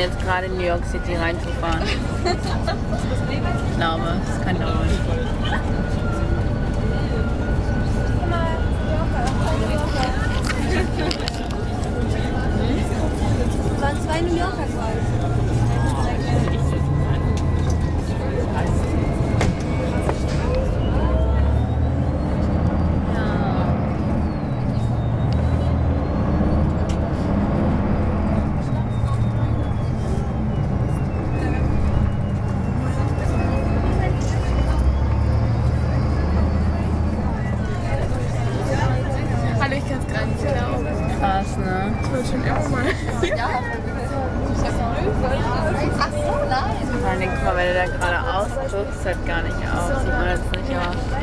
jetzt gerade in New York City reinzufahren. ich glaube, es kann dauern. Waren zwei New Yorker quasi. Hallo, ich kann es gerade nicht glauben. Krass, ne? Ich wollte schon immer mal. Ach so, nein. Vor allem, guck mal, wenn du da gerade ausguckst, hört gar nicht auf. Sieht man jetzt nicht aus.